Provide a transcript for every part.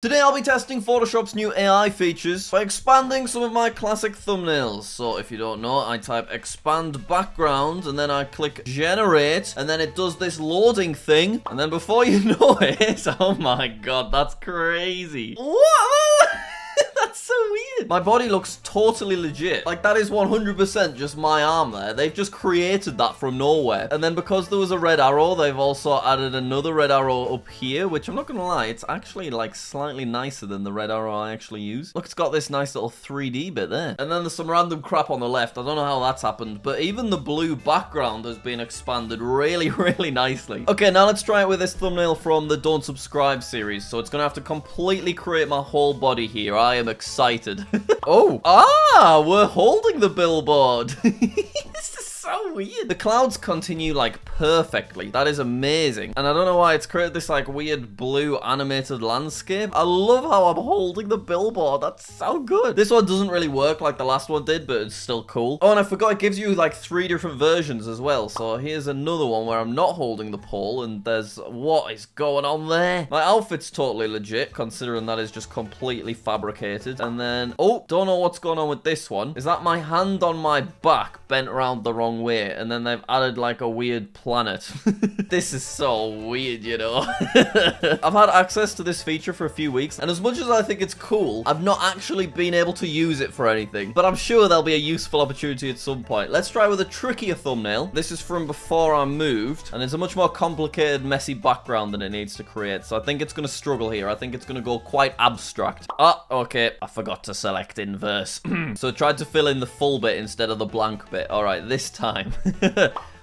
Today I'll be testing Photoshop's new AI features by expanding some of my classic thumbnails. So if you don't know, I type expand background and then I click generate and then it does this loading thing and then before you know it, oh my god, that's crazy. What? That's so weird. My body looks totally legit. Like, that is 100% just my arm there. They've just created that from nowhere. And then because there was a red arrow, they've also added another red arrow up here, which I'm not gonna lie, it's actually, like, slightly nicer than the red arrow I actually use. Look, it's got this nice little 3D bit there. And then there's some random crap on the left. I don't know how that's happened, but even the blue background has been expanded really, really nicely. Okay, now let's try it with this thumbnail from the Don't Subscribe series. So it's gonna have to completely create my whole body here. I am excited. oh, ah, we're holding the billboard. weird. The clouds continue like perfectly. That is amazing. And I don't know why it's created this like weird blue animated landscape. I love how I'm holding the billboard. That's so good. This one doesn't really work like the last one did, but it's still cool. Oh, and I forgot it gives you like three different versions as well. So here's another one where I'm not holding the pole and there's what is going on there. My outfit's totally legit considering that is just completely fabricated. And then, oh, don't know what's going on with this one. Is that my hand on my back bent around the wrong way? And then they've added like a weird planet. this is so weird, you know? I've had access to this feature for a few weeks, and as much as I think it's cool, I've not actually been able to use it for anything. But I'm sure there'll be a useful opportunity at some point. Let's try with a trickier thumbnail. This is from before I moved, and it's a much more complicated, messy background than it needs to create. So I think it's going to struggle here. I think it's going to go quite abstract. Ah, okay. I forgot to select inverse. so I tried to fill in the full bit instead of the blank bit. All right, this time time.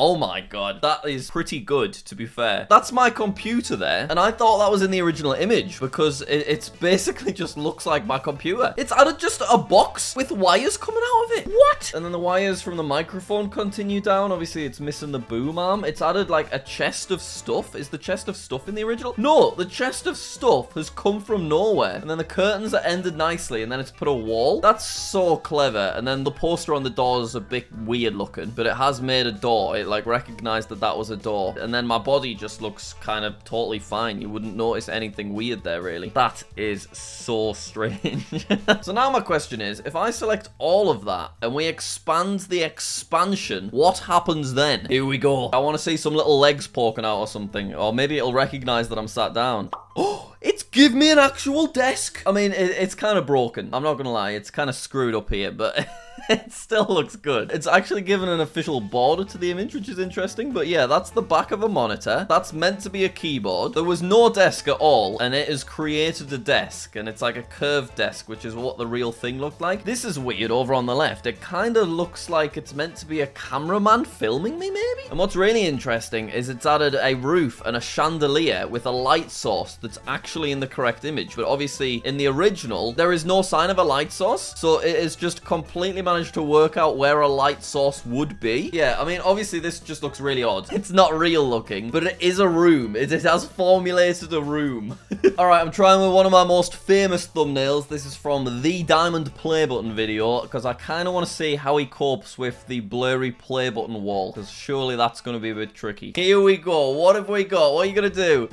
Oh my god, that is pretty good, to be fair. That's my computer there, and I thought that was in the original image because it, it's basically just looks like my computer. It's added just a box with wires coming out of it. What? And then the wires from the microphone continue down. Obviously, it's missing the boom arm. It's added like a chest of stuff. Is the chest of stuff in the original? No, the chest of stuff has come from nowhere. And then the curtains are ended nicely, and then it's put a wall. That's so clever. And then the poster on the door is a bit weird looking, but it has made a door. It like recognized that that was a door. And then my body just looks kind of totally fine. You wouldn't notice anything weird there, really. That is so strange. so now my question is, if I select all of that and we expand the expansion, what happens then? Here we go. I want to see some little legs poking out or something. Or maybe it'll recognize that I'm sat down. Oh, it's give me an actual desk. I mean, it, it's kind of broken. I'm not going to lie. It's kind of screwed up here, but... it still looks good. It's actually given an official border to the image, which is interesting. But yeah, that's the back of a monitor. That's meant to be a keyboard. There was no desk at all, and it has created a desk, and it's like a curved desk, which is what the real thing looked like. This is weird over on the left. It kind of looks like it's meant to be a cameraman filming me, maybe? And what's really interesting is it's added a roof and a chandelier with a light source that's actually in the correct image. But obviously, in the original, there is no sign of a light source, so it is just completely managed to work out where a light source would be. Yeah, I mean, obviously this just looks really odd. It's not real looking, but it is a room. It, it has formulated a room. Alright, I'm trying with one of my most famous thumbnails. This is from the Diamond Play Button video, because I kind of want to see how he copes with the blurry play button wall, because surely that's going to be a bit tricky. Here we go. What have we got? What are you going to do?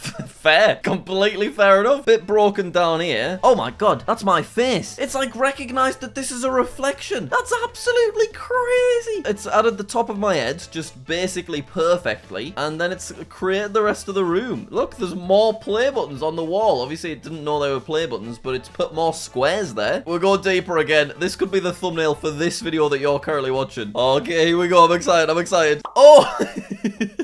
fair. Completely fair enough. Bit broken down here. Oh my god, that's my face. It's like recognized that this is a reflection. That's absolutely crazy. It's added the top of my head just basically perfectly. And then it's created the rest of the room. Look, there's more play buttons on the wall. Obviously, it didn't know they were play buttons, but it's put more squares there. We'll go deeper again. This could be the thumbnail for this video that you're currently watching. Okay, here we go. I'm excited. I'm excited. Oh!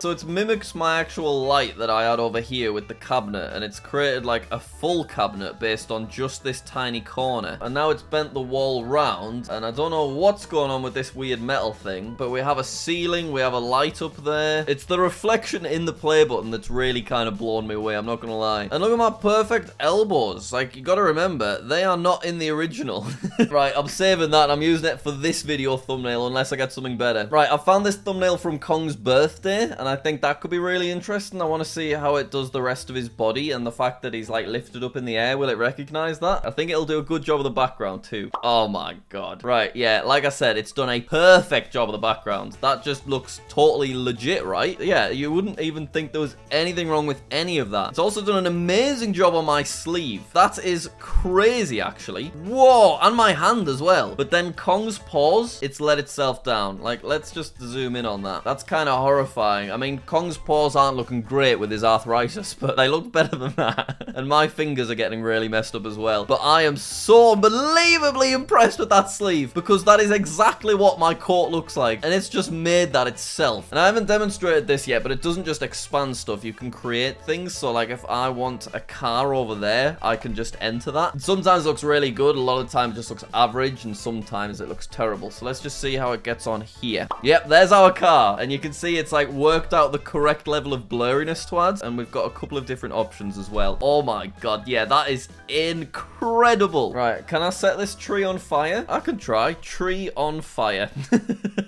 So it mimics my actual light that I had over here with the cabinet, and it's created like a full cabinet based on just this tiny corner. And now it's bent the wall round, and I don't know what's going on with this weird metal thing, but we have a ceiling, we have a light up there. It's the reflection in the play button that's really kind of blown me away, I'm not gonna lie. And look at my perfect elbows. Like, you gotta remember, they are not in the original. right, I'm saving that, I'm using it for this video thumbnail, unless I get something better. Right, I found this thumbnail from Kong's birthday, and I I think that could be really interesting. I want to see how it does the rest of his body and the fact that he's like lifted up in the air. Will it recognize that? I think it'll do a good job of the background too. Oh my god. Right, yeah, like I said, it's done a perfect job of the background. That just looks totally legit, right? Yeah, you wouldn't even think there was anything wrong with any of that. It's also done an amazing job on my sleeve. That is crazy, actually. Whoa, and my hand as well. But then Kong's paws, it's let itself down. Like, let's just zoom in on that. That's kind of horrifying. I mean, Kong's paws aren't looking great with his arthritis, but they look better than that. and my fingers are getting really messed up as well. But I am so unbelievably impressed with that sleeve because that is exactly what my coat looks like. And it's just made that itself. And I haven't demonstrated this yet, but it doesn't just expand stuff. You can create things. So like if I want a car over there, I can just enter that. Sometimes it looks really good. A lot of times it just looks average and sometimes it looks terrible. So let's just see how it gets on here. Yep, there's our car. And you can see it's like out the correct level of blurriness to add. And we've got a couple of different options as well. Oh my god, yeah, that is incredible. Right, can I set this tree on fire? I can try. Tree on fire.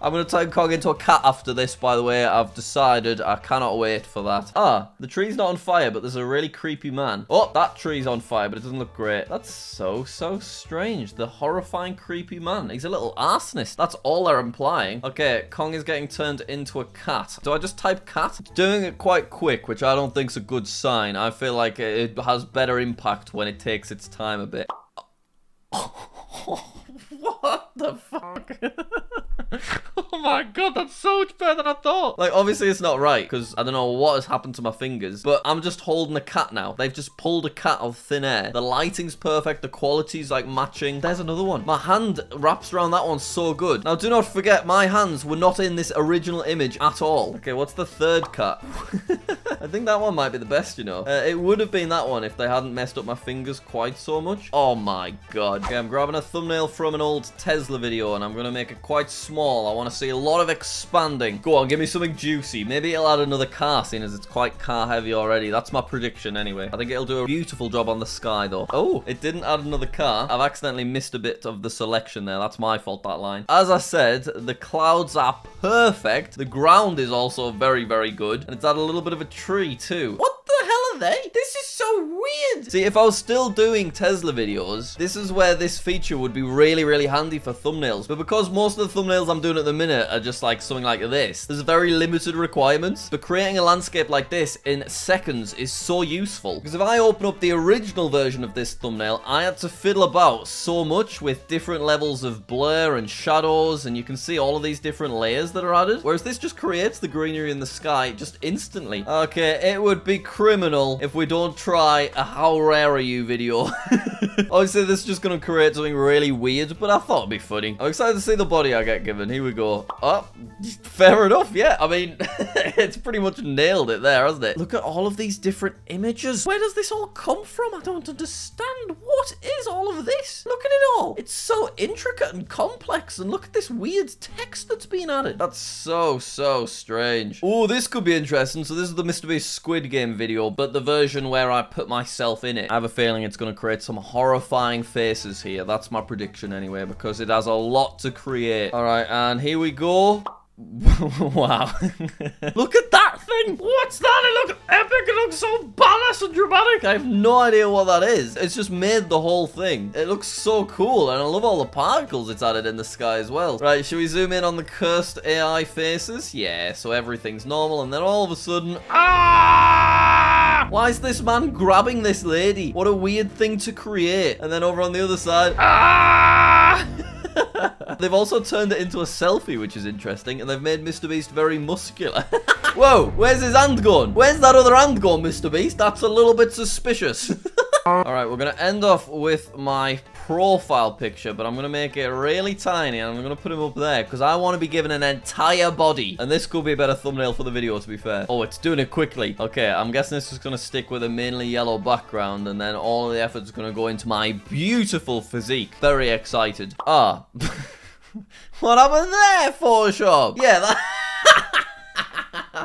I'm going to turn Kong into a cat after this, by the way. I've decided I cannot wait for that. Ah, the tree's not on fire, but there's a really creepy man. Oh, that tree's on fire, but it doesn't look great. That's so, so strange. The horrifying creepy man. He's a little arsonist. That's all they're implying. Okay, Kong is getting turned into a cat. Do I just type cat? It's doing it quite quick, which I don't think's a good sign. I feel like it has better impact when it takes its time a bit. what the fuck? oh my god, that's so much better than I thought. Like, obviously it's not right, because I don't know what has happened to my fingers, but I'm just holding a cat now. They've just pulled a cat out of thin air. The lighting's perfect, the quality's like matching. There's another one. My hand wraps around that one so good. Now, do not forget, my hands were not in this original image at all. Okay, what's the third cat? I think that one might be the best, you know. Uh, it would have been that one if they hadn't messed up my fingers quite so much. Oh my god. Okay, I'm grabbing a thumbnail from an old Tesla video and I'm to make it quite small. I want to see a lot of expanding. Go on, give me something juicy. Maybe it'll add another car, seeing as it's quite car heavy already. That's my prediction anyway. I think it'll do a beautiful job on the sky though. Oh, it didn't add another car. I've accidentally missed a bit of the selection there. That's my fault, that line. As I said, the clouds are perfect. The ground is also very, very good. And it's added a little bit of a tree too. What are they? This is so weird. See, if I was still doing Tesla videos, this is where this feature would be really, really handy for thumbnails. But because most of the thumbnails I'm doing at the minute are just like something like this, there's very limited requirements. But creating a landscape like this in seconds is so useful. Because if I open up the original version of this thumbnail, I had to fiddle about so much with different levels of blur and shadows, and you can see all of these different layers that are added. Whereas this just creates the greenery in the sky just instantly. Okay, it would be criminal if we don't try a how rare are you video. Obviously, this is just going to create something really weird, but I thought it'd be funny. I'm excited to see the body I get given. Here we go. Oh, fair enough. Yeah, I mean, it's pretty much nailed it there, hasn't it? Look at all of these different images. Where does this all come from? I don't understand. What is all of this? Look at it all. It's so intricate and complex, and look at this weird text that's been added. That's so, so strange. Oh, this could be interesting. So this is the Mr. Beast Squid Game video, but the version where I put myself in it. I have a feeling it's going to create some horrifying faces here. That's my prediction anyway, because it has a lot to create. All right, and here we go. wow. Look at that thing! What's that? It looks epic! It looks so badass and dramatic! I have no idea what that is. It's just made the whole thing. It looks so cool, and I love all the particles it's added in the sky as well. Right, should we zoom in on the cursed AI faces? Yeah, so everything's normal, and then all of a sudden... Ah! Why is this man grabbing this lady? What a weird thing to create. And then over on the other side... Ah! they've also turned it into a selfie, which is interesting, and they've made Mr. Beast very muscular. Whoa, where's his hand gone? Where's that other hand gone, Mr. Beast? That's a little bit suspicious. All right, we're going to end off with my profile picture, but I'm going to make it really tiny, and I'm going to put him up there, because I want to be given an entire body. And this could be a better thumbnail for the video, to be fair. Oh, it's doing it quickly. Okay, I'm guessing this is going to stick with a mainly yellow background, and then all of the effort's going to go into my beautiful physique. Very excited. Ah. what happened there, Photoshop? Yeah, that...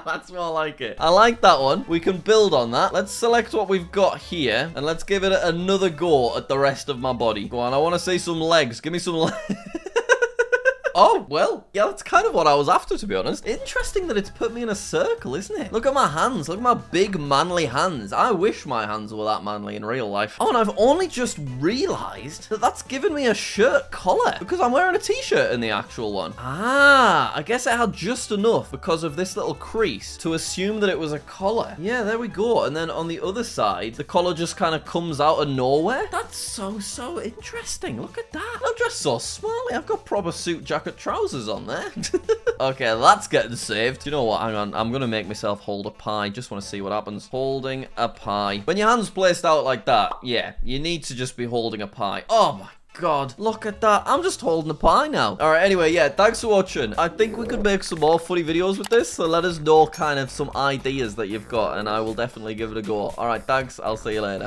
That's more like it. I like that one. We can build on that. Let's select what we've got here, and let's give it another go at the rest of my body. Go on, I want to see some legs. Give me some legs. Oh, well, yeah, that's kind of what I was after, to be honest. Interesting that it's put me in a circle, isn't it? Look at my hands. Look at my big, manly hands. I wish my hands were that manly in real life. Oh, and I've only just realized that that's given me a shirt collar because I'm wearing a t-shirt in the actual one. Ah, I guess it had just enough because of this little crease to assume that it was a collar. Yeah, there we go. And then on the other side, the collar just kind of comes out of nowhere. That's so, so interesting. Look at that. I'm dressed so smartly. I've got proper suit jacket trousers on there. okay, that's getting saved. You know what? Hang on. I'm going to make myself hold a pie. Just want to see what happens. Holding a pie. When your hand's placed out like that, yeah, you need to just be holding a pie. Oh my God, look at that. I'm just holding a pie now. All right, anyway, yeah, thanks for watching. I think we could make some more funny videos with this, so let us know kind of some ideas that you've got, and I will definitely give it a go. All right, thanks. I'll see you later.